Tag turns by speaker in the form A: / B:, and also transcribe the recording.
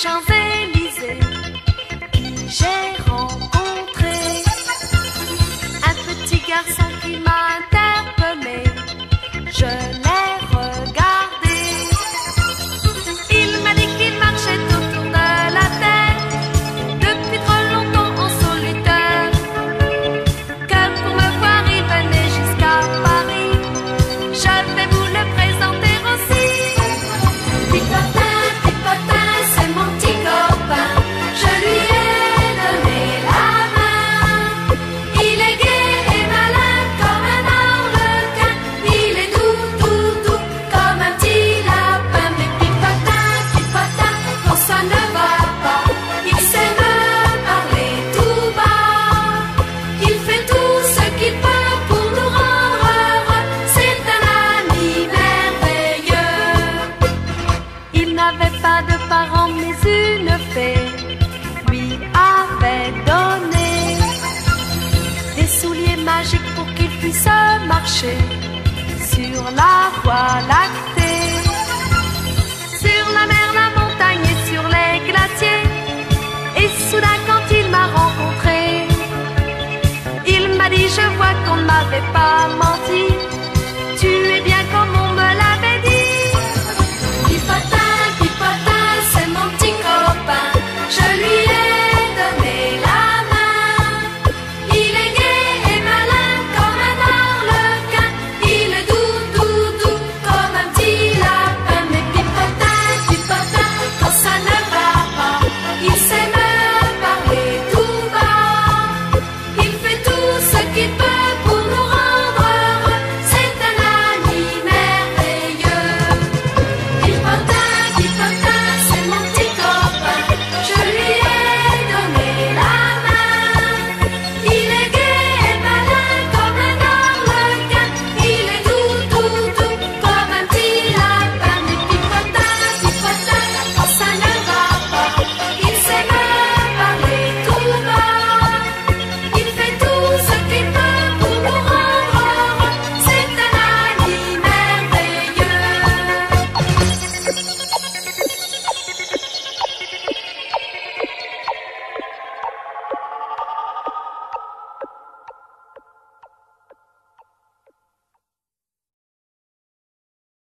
A: Champs-Élysées, j'ai rencontré. Un petit
B: garçon qui m'a mais une fée lui avait donné des souliers magiques pour qu'il puisse marcher sur la voie lactée. Sur la mer, la montagne et sur les glaciers. Et soudain, quand il m'a rencontré, il m'a dit Je vois qu'on ne m'avait pas menti. Tu es bien comme on me
A: l'a dit.